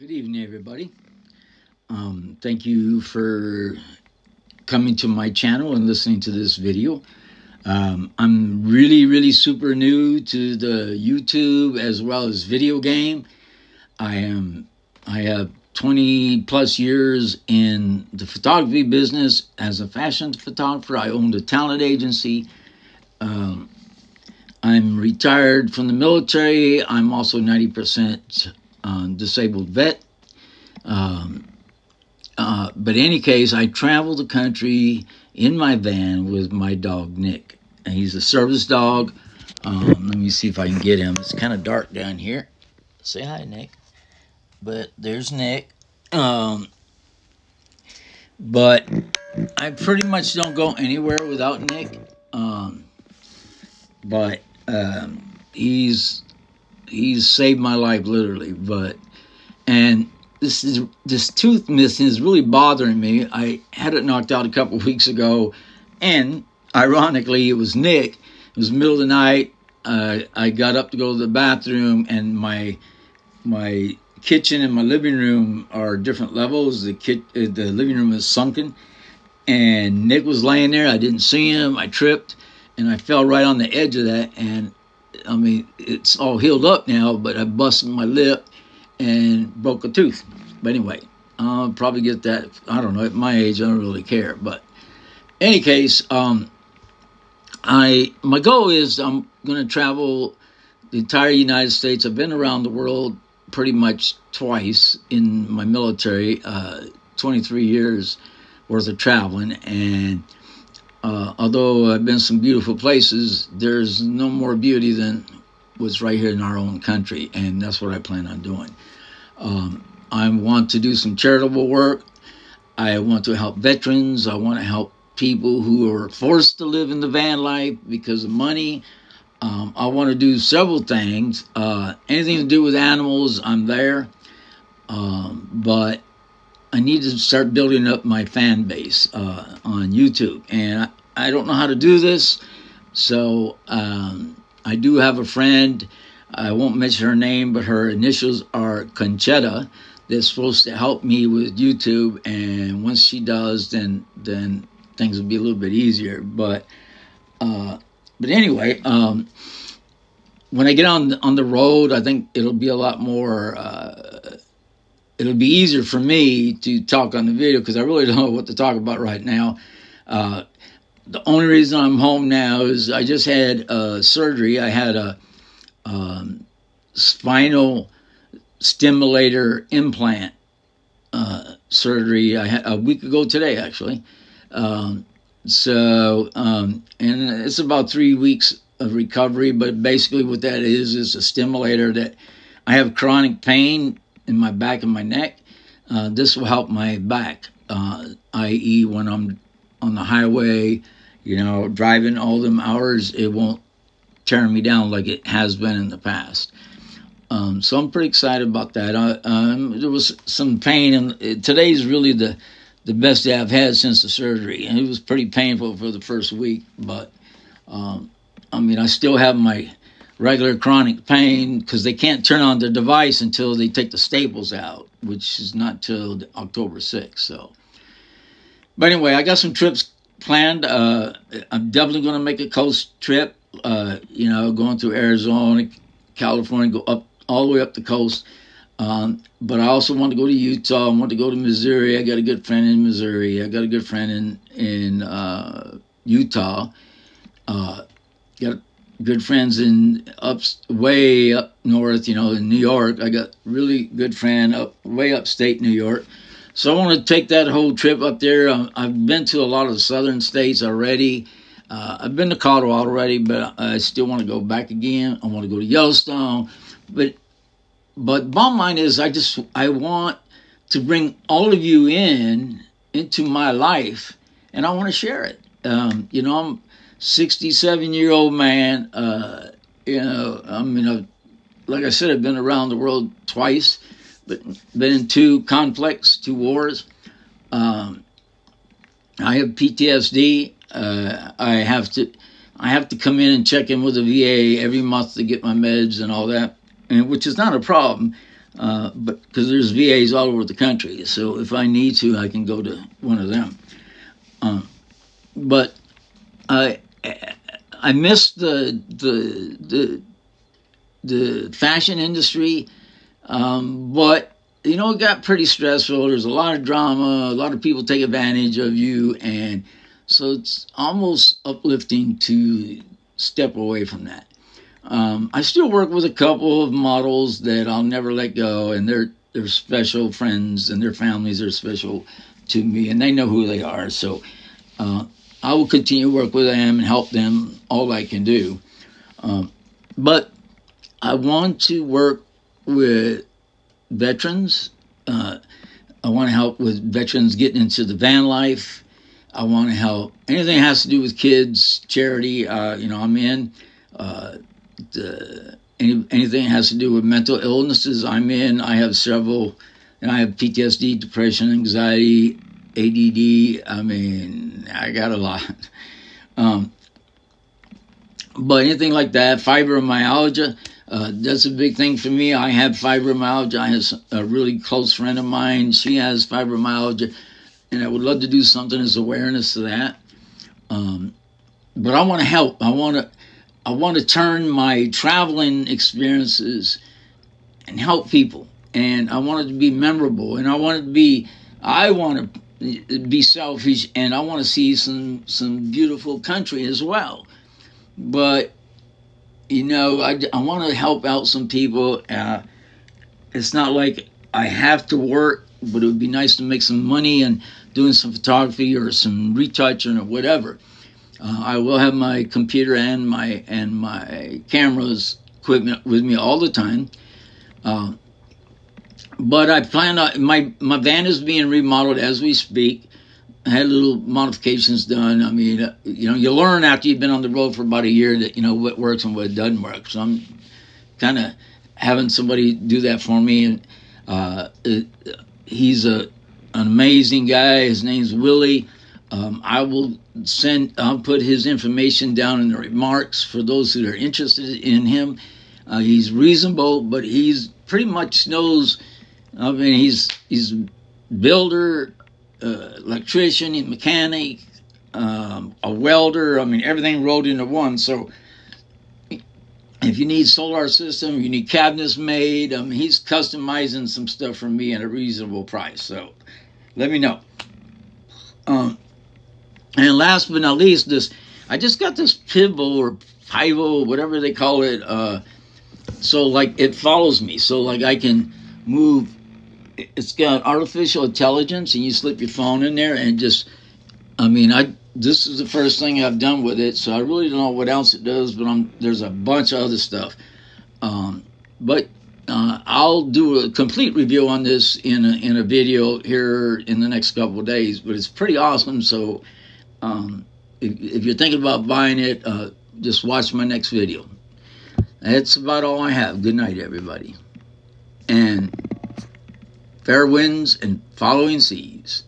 Good evening, everybody. Um, thank you for coming to my channel and listening to this video. Um, I'm really, really super new to the YouTube as well as video game. I am, I have 20 plus years in the photography business as a fashion photographer. I owned a talent agency. Um, I'm retired from the military. I'm also 90% uh, disabled vet. Um, uh, but in any case, I travel the country in my van with my dog Nick. And he's a service dog. Um, let me see if I can get him. It's kind of dark down here. Say hi, Nick. But there's Nick. Um, but I pretty much don't go anywhere without Nick. Um, but um, he's he's saved my life literally. But and this is this tooth missing is really bothering me. I had it knocked out a couple weeks ago, and ironically, it was Nick. It was middle of the night. Uh, I got up to go to the bathroom, and my my kitchen and my living room are different levels. The kit, uh, the living room is sunken, and Nick was laying there. I didn't see him. I tripped, and I fell right on the edge of that. And I mean, it's all healed up now, but I busted my lip and broke a tooth. But anyway, I'll probably get that. I don't know. At my age, I don't really care. But any case, um, I my goal is I'm going to travel the entire United States. I've been around the world pretty much twice in my military, uh, 23 years worth of traveling. And uh, although I've been some beautiful places, there's no more beauty than what's right here in our own country. And that's what I plan on doing. Um, I want to do some charitable work. I want to help veterans. I want to help people who are forced to live in the van life because of money. Um, I want to do several things. Uh, anything to do with animals, I'm there. Um, but I need to start building up my fan base uh, on YouTube. And I, don't know how to do this. So um, I do have a friend. I won't mention her name, but her initials are Conchetta. That's supposed to help me with YouTube. And once she does, then then things will be a little bit easier. But uh, but anyway, um, when I get on on the road, I think it'll be a lot more. Uh, it'll be easier for me to talk on the video because I really don't know what to talk about right now. Uh, the only reason I'm home now is I just had uh, surgery. I had a um, spinal stimulator implant uh, surgery. I had a week ago today, actually. Um, so, um, and it's about three weeks of recovery, but basically what that is is a stimulator that I have chronic pain in my back and my neck. Uh, this will help my back, uh, i.e., when I'm on the highway, you know, driving all them hours, it won't tear me down like it has been in the past. Um, so I'm pretty excited about that. I, um, there was some pain, and today's really the the best day I've had since the surgery. And it was pretty painful for the first week, but um, I mean, I still have my regular chronic pain because they can't turn on the device until they take the staples out, which is not till October 6th. So, but anyway, I got some trips planned. Uh, I'm definitely going to make a coast trip. Uh, you know, going through Arizona, California, go up all the way up the coast. Um, but I also want to go to Utah. I want to go to Missouri. I got a good friend in Missouri. I got a good friend in in uh, Utah. Uh, got good friends in up way up north. You know, in New York. I got really good friend up way upstate New York. So I want to take that whole trip up there. Um, I've been to a lot of the southern states already. Uh, I've been to Colorado already, but I still want to go back again. I want to go to Yellowstone. But but bottom line is, I just I want to bring all of you in into my life, and I want to share it. Um, you know, I'm 67 year old man. Uh, you know, I'm in a like I said, I've been around the world twice, been in two conflicts, two wars. Um, I have PTSD. Uh, I have to I have to come in and check in with the VA every month to get my meds and all that and which is not a problem. uh, but because there's VAs all over the country, so if I need to, I can go to one of them. Um, but I I missed the the the the fashion industry, um, but you know it got pretty stressful. There's a lot of drama. A lot of people take advantage of you, and so it's almost uplifting to step away from that. Um, I still work with a couple of models that I'll never let go, and they're they're special friends, and their families are special to me, and they know who they are. So uh, I will continue to work with them and help them all I can do. Um, but I want to work with veterans. Uh, I want to help with veterans getting into the van life. I want to help anything that has to do with kids, charity. Uh, you know, I'm in. Uh, the, any, anything that has to do with mental illnesses, I'm in. I have several, and I have PTSD, depression, anxiety, ADD. I mean, I got a lot. Um, but anything like that, fibromyalgia, uh, that's a big thing for me. I have fibromyalgia. I have a really close friend of mine. She has fibromyalgia, and I would love to do something as awareness to that. Um, but I want to help. I want to. I want to turn my traveling experiences and help people. And I want it to be memorable. And I want it to be, I want to be selfish and I want to see some, some beautiful country as well. But, you know, I, I want to help out some people. Uh, it's not like I have to work, but it would be nice to make some money and doing some photography or some retouching or whatever. Uh, I will have my computer and my and my cameras equipment with me all the time. Uh, but I plan on my my van is being remodeled as we speak. Had little modifications done. I mean, uh, you know, you learn after you've been on the road for about a year that you know what works and what doesn't work. So I'm kind of having somebody do that for me, and uh, he's a an amazing guy. His name's Willie. Um, I will send. I'll put his information down in the remarks for those that are interested in him. Uh, he's reasonable, but he's pretty much knows. I mean, he's he's builder, uh, electrician, mechanic, um, a welder. I mean, everything rolled into one. So, if you need solar system, you need cabinets made. Um, he's customizing some stuff for me at a reasonable price. So, let me know. Um, and last but not least, this I just got this Pivo or Pivo, whatever they call it. Uh, so like it follows me. So like I can move. It's got artificial intelligence, and you slip your phone in there and just. I mean, I this is the first thing I've done with it, so I really don't know what else it does. But I'm, there's a bunch of other stuff. Um, but uh, I'll do a complete review on this in a, in a video here in the next couple of days. But it's pretty awesome. So um, if, if, you're thinking about buying it, uh, just watch my next video. That's about all I have. Good night, everybody. And fair winds and following seas.